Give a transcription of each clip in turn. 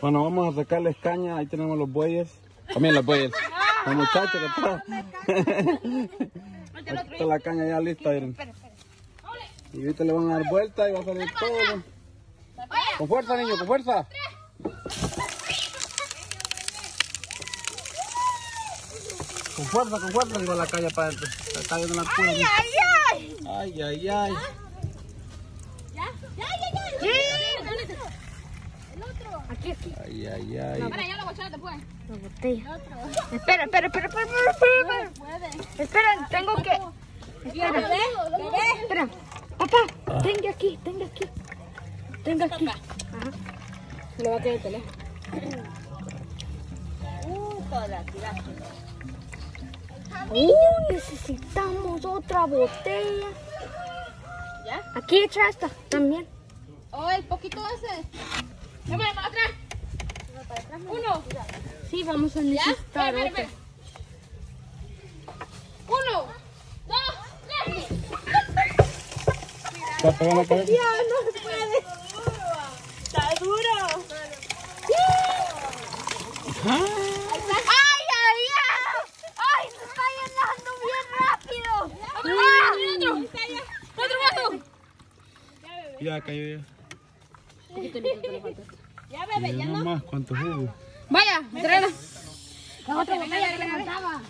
Bueno, vamos a sacarles caña. Ahí tenemos los bueyes. También los bueyes. La muchacha que está. Aquí está la caña ya lista. miren. Y ahorita le van a dar vuelta y va a salir todo. Con fuerza, niño, con fuerza. Con fuerza, con fuerza, va la caña para adentro. Está cayendo una cura. ¡Ay, ay! Ay, ay, ay. ¿Ya? ¡Ya, ya, ya! El otro. Aquí. Ay, ay, ay. Espera, ya lo voy a echar después. La botella. El otro. Espera, espera, espera, espera, espera, espera. Puede. Espera, tengo que... Espera. Espera. Papá, tenga aquí, tenga aquí. Tenga aquí. Ajá. Se le va a caer el teléfono. Uh, toda tiraste. Uh, necesitamos otra botella. ¿Ya? Aquí echa esta también. Oh, el poquito ese. Para atrás. Uno. Sí, vamos a ¿Ya? necesitar Ven, ven, otra. ven. Uno. Dos. Tres. Está pegando la no puede. Está duro. ¡Ay, ay, ay! ¡Ay, se está llenando bien rápido! Otro, otro, otro. Ya cayó ya. Ya, bebé, ya no más, ¿cuánto jugo? Vaya, tráela. La otra botella que me faltaba.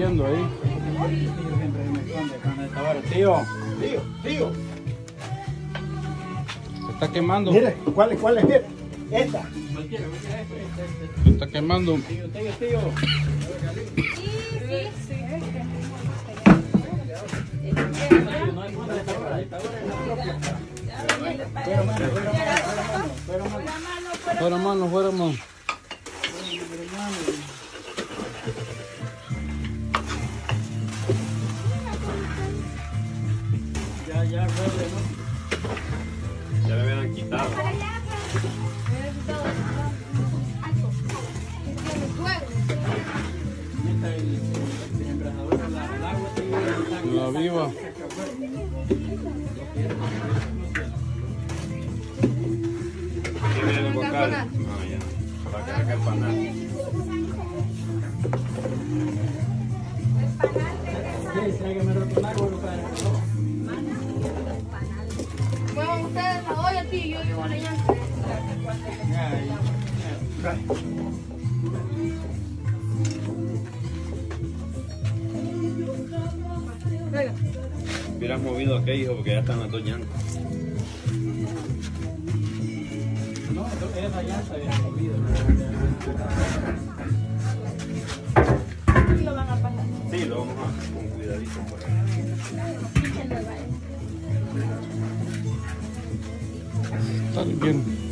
Está hirviendo ahí. Tío, tío, tío. Se está quemando. Mire, ¿cuál, cuál es? Mire, esta. Se está quemando. Tío, tío, tío. Fuera mano, fuera mano. Hubieras movido aquel hijo porque ya están las dos llantas. No, esa llanta había movido. Sí, lo vamos a con cuidadito por ahí. Está hirviendo.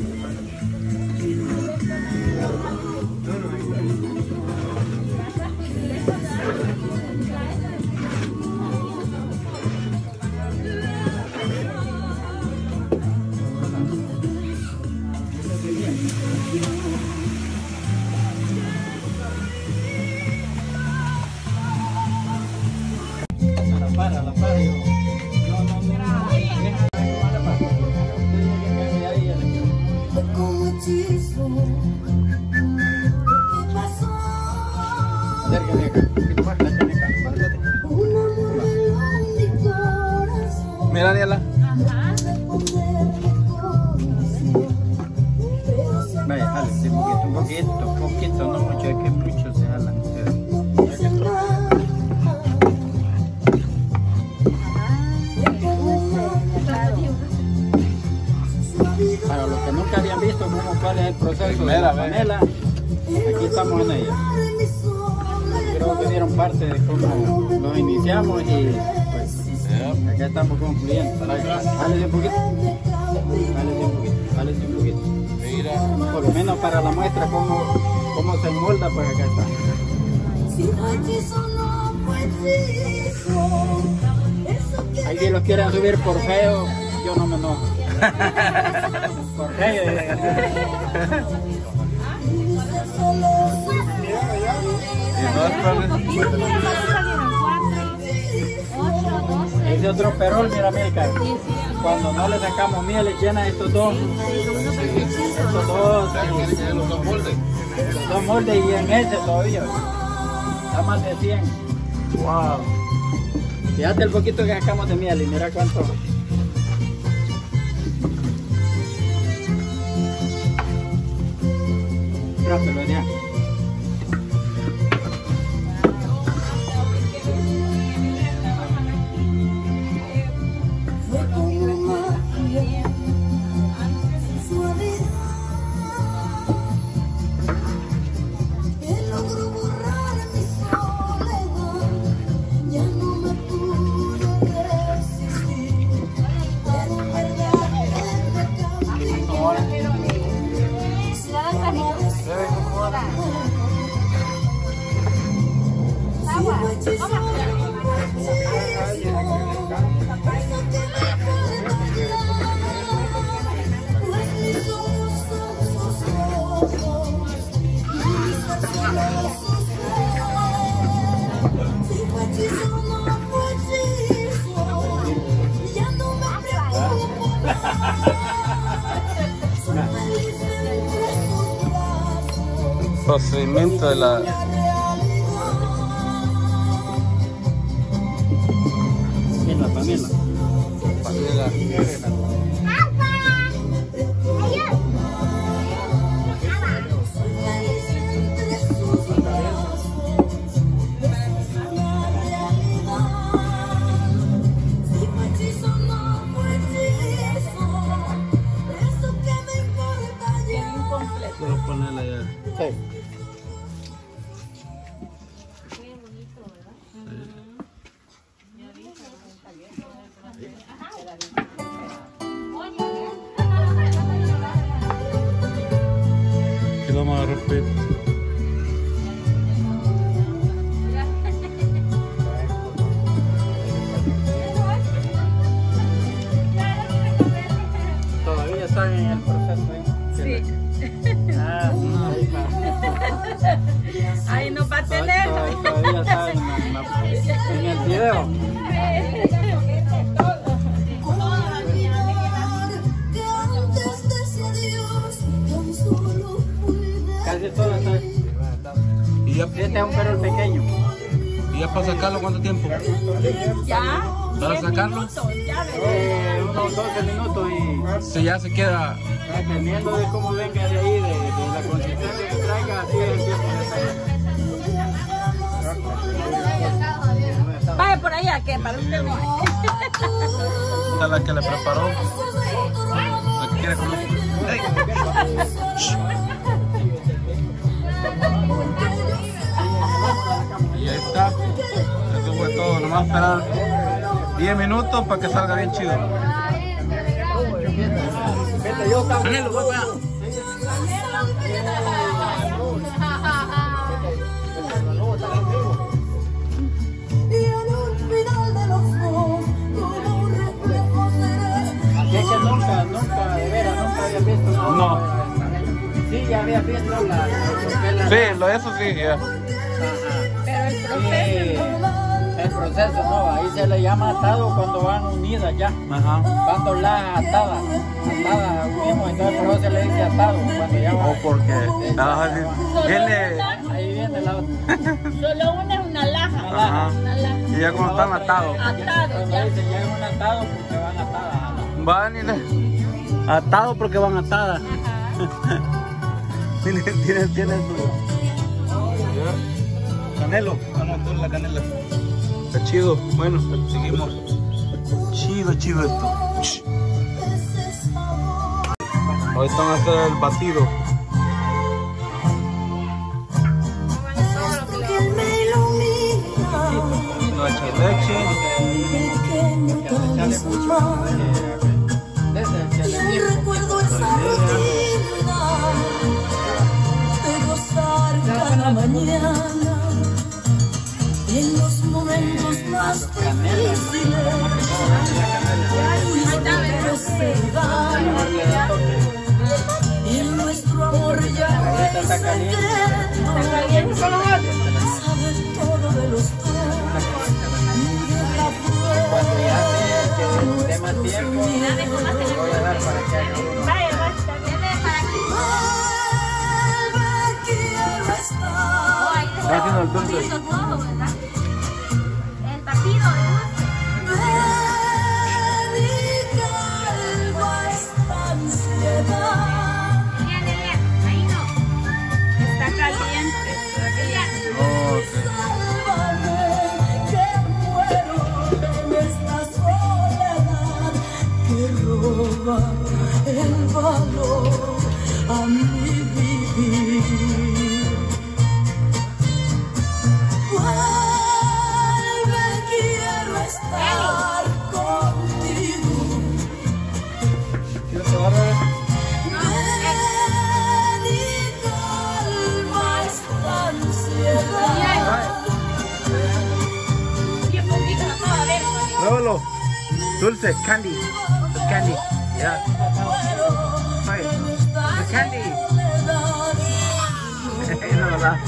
Vaya, jale, un poquito, un poquito, un poquito, no mucho, es que mucho se jalan. Para los que nunca habían visto cómo cuál es el proceso de la panela, aquí estamos en ella. Creo que dieron parte de cómo los iniciamos y pues acá estamos concluyendo. Jálese un poquito, jálese un poquito, jálese un poquito. Mira. Por lo menos para la muestra cómo onda, pues acá está. Ahí si los quieren subir por feo, yo no me enojo. por feo. Ese otro perol, mira, Milka. Cuando no le sacamos miel, le llena estos dos. Dos. Los dos moldes. Los dos moldes y en ese todavía. Está más de 100. Wow. Fíjate el poquito que sacamos de miel y mira cuánto. Rápido, ya. Procedimiento de la En el proceso. ¿eh? Sí. Ah, ahí está. Ahí nos va a tener. Todavía, todavía está en, la- en el video. Casi todo está. ¿Y ya, Este es un perro pequeño. ¿Y ya para sacarlo cuánto tiempo? Ya. ¿Para sacarlo? Ya Eh, unos 12 minutos y Si ya se queda. dependiendo de cómo venga de ahí, de, de la consistencia que traiga, así es el tiempo de sacar. Vaya por allá, que para usted no hay. Esta es la que le preparó. La que quiere comer. Y ahí está. Eso fue todo. Nomás esperar 10 minutos para que salga bien chido. Canelo, voy para allá. Así es que nunca, nunca, de veras, nunca había visto. No. Sí, ya había visto la. Sí, lo eso sí, ya. Sí, el proceso, no, ahí se le llama atado cuando van unidas ya. Ajá. Van dobladas atadas, atadas mismo, entonces por eso se le dice atado, cuando ya O porque. Ah, sí. Él le- Ahí viene la otra. Solo una es una laja. Ajá. Una laja. Y ya como están atados. Atado, Cuando ya. dicen ya es un atado porque van atadas. Van y le... Atados porque van atadas. Tiene, tiene, tiene su... Canelo, vamos a toda la canela. Está chido, bueno, seguimos. Chido, chido esto. Hoy están a hacer el batido. Leche, leche. Eh, desde que le digo. la mañana, no es secreto, sabe todo de los dos, y de la Cuando ya prueba sea que de esté más tiempo, voy a dar para que haga uno. Está. Haciendo el dulce. A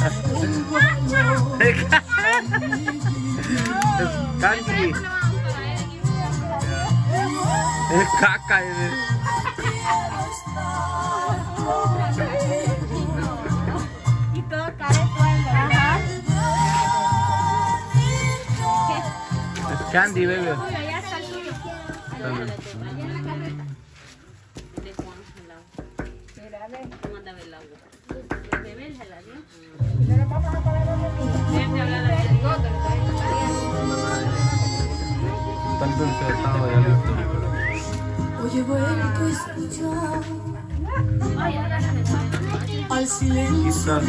No, no, no. Es candy. Es caca. es- Y todo caretuendo. Ajá. Es candy, bebé. Dulce de estado ya listo. Hoy he vuelto a escuchar al silencio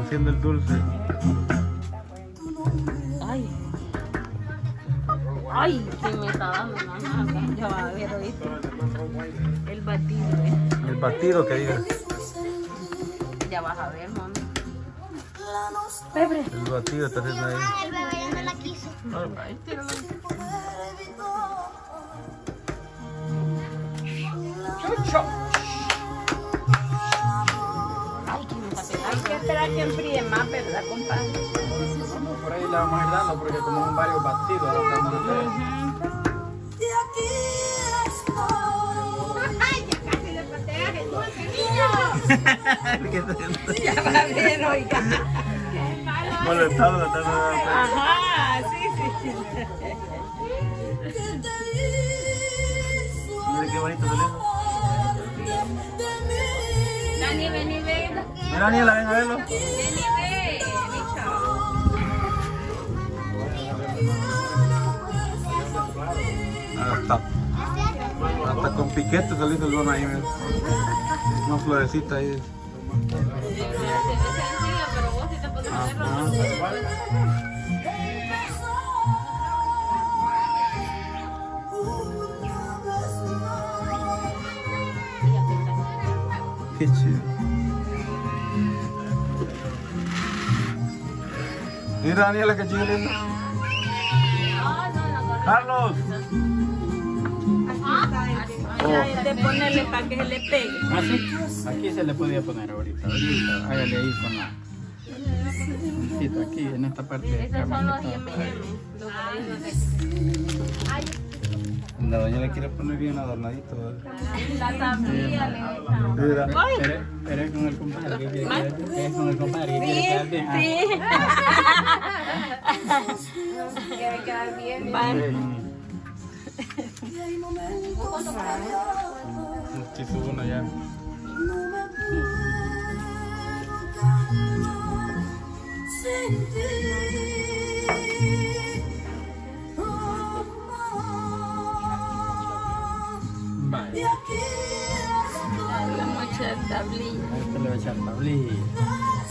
Haciendo el dulce. Ay. Ay, que me está dando mamá. Ya va a ver, ¿oíste? El batido, ¿eh? El batido que diga. Ya vas a ver, mami. El batido está haciendo ahí. El bebé ya no la quiso. Hay que esperar que enfríe más, ¿verdad, compadre? Por ahí le vamos a ir dando porque como son varios batidos lo que vamos a hacer. estoy. Ay, ya casi le pateas el dulce, niño. Ya va ver, oiga. Molestado, hacer. Ajá, sí, sí. Mira qué bonito salió. Dani, ven y ve. Mira, Daniela, ven a verlo. Ven y ve, bicho. Hasta, hasta con piquete salió el don ahí, mira. Una florecita ahí. pero vos sí te. Qué chido. Mira, Daniela, qué chido lindo. Carlos. De ponerle para que se le pegue. ¿Ah, sí? Aquí se le podía poner ahorita. Ahorita, hágale ahí con la... Aquí, en esta parte de Esos son los. M&M. La doña le quiere poner bien adornadito. de la tablilla le echan. Mira. Pero, pero es con el compadre, que quiere quedar bien. Es con el compadre, que quiere quedar bien. Quiere quedar bien. sí. Sí, subo uno ya. Sin ti. Oh, Y aquí estoy. La mocha de tablilla. A este le voy a echar tablilla.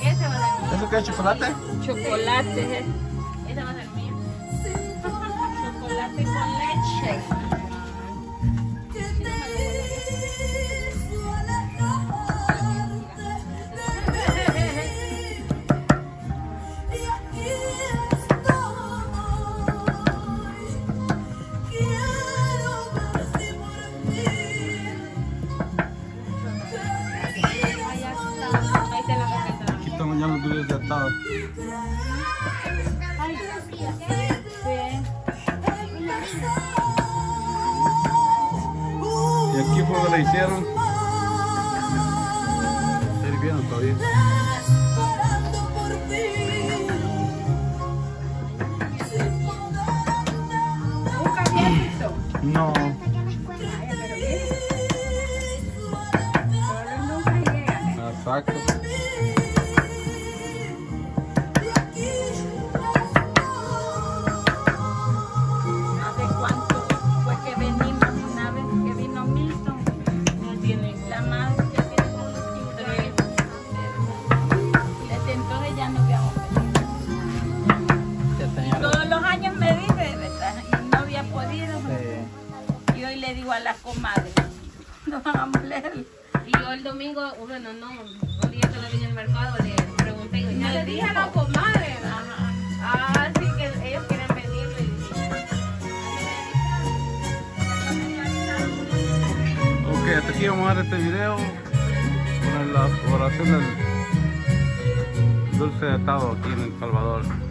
Ese va a ser ¿Eso qué es chocolate? Chocolate. ¿eh? Ese va a ser mío. Chocolate con leche. Ya. Y aquí fue donde le hicieron. Está hirviendo todavía. No. El domingo, bueno, no, un día que lo vi en el mercado, le pregunté, y Yo ya le dije a la comadre. ajá, ah, sí que ellos quieren venir, le dije. Ok, hasta aquí vamos a dar este video con la oración del dulce atado aquí en El Salvador.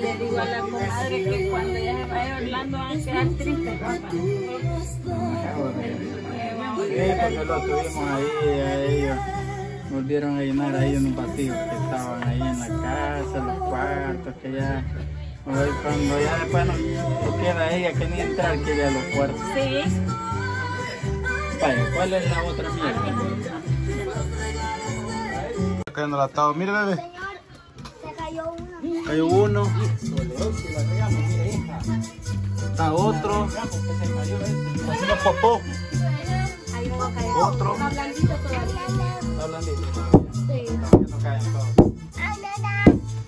Le digo a la comadre que cuando ella se vaya a Orlando van a quedar tristes, papá. Sí, porque lo tuvimos ahí, a ellos. Volvieron a llenar ahí en un vacío que estaban ahí en la casa, los cuartos, que ya. Hoy cuando ya después no, no queda ella que ni entrar, que ya los cuartos. Sí, Vaya, ¿cuál es la otra mía? Está cayendo el atado. Mire, bebé. Cayó. Cayó uno. Está otro. Haciendo popó. Otro. Está blandito todavía. Está blandito. Sí. No caen todos.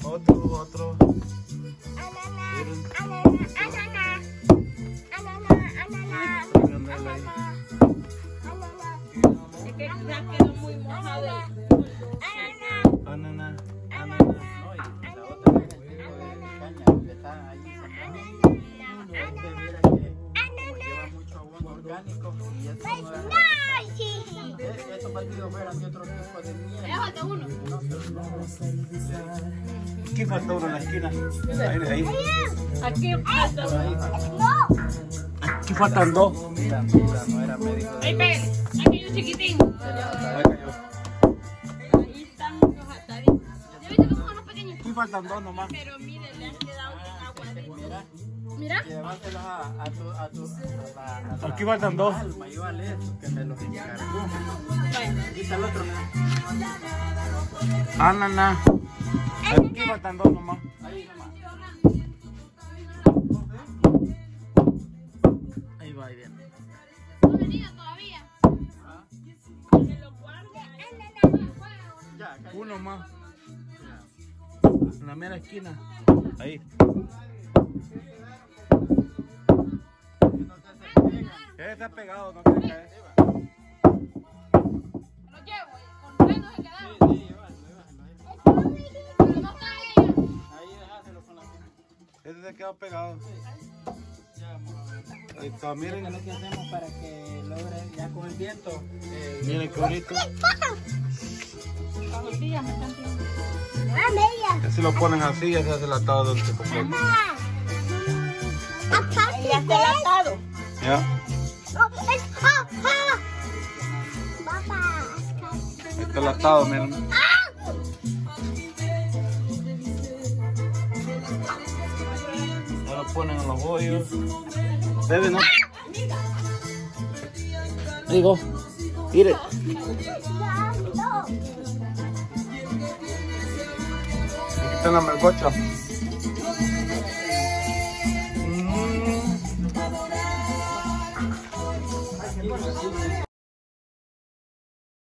Otro, otro. es Aquí falta uno en la esquina. Ahí, ahí. Aquí falta Aquí faltan dos. Mira, mira, no era médico Ahí, ven. Aquí hay un chiquitín. Ahí están los ataditos. ¿Ya viste cómo son los pequeños? Aquí faltan dos nomás. Pero miren, le han quedado bien aguaditos. Mira, Mira. llévaselos a, a tu, a tu, a la, a la Aquí faltan dos. alma, eso, que me los encargó. Bueno, Aquí está el otro. Ananá. Aquí faltan dos nomás. Ahí va, ahí viene. No ha venido todavía. Uno más. En la mera esquina. Ahí. Que está pegado, no quiere caer. Lo llevo. Con Reno se quedaron. Sí, llévalo, llévalo. Se quedó pegado. Ya, vamos a ver. Ahí está, Miren lo que hacemos para que logre ya con el viento. eh, Miren qué bonito. Así lo ponen así, ya se hace el atado dulce completo. Ahí ya está el atado. Ya. Ahí está el atado, miren. ponen en los hoyos. Bebe, no. Digo, mire. Aquí están las melcochas.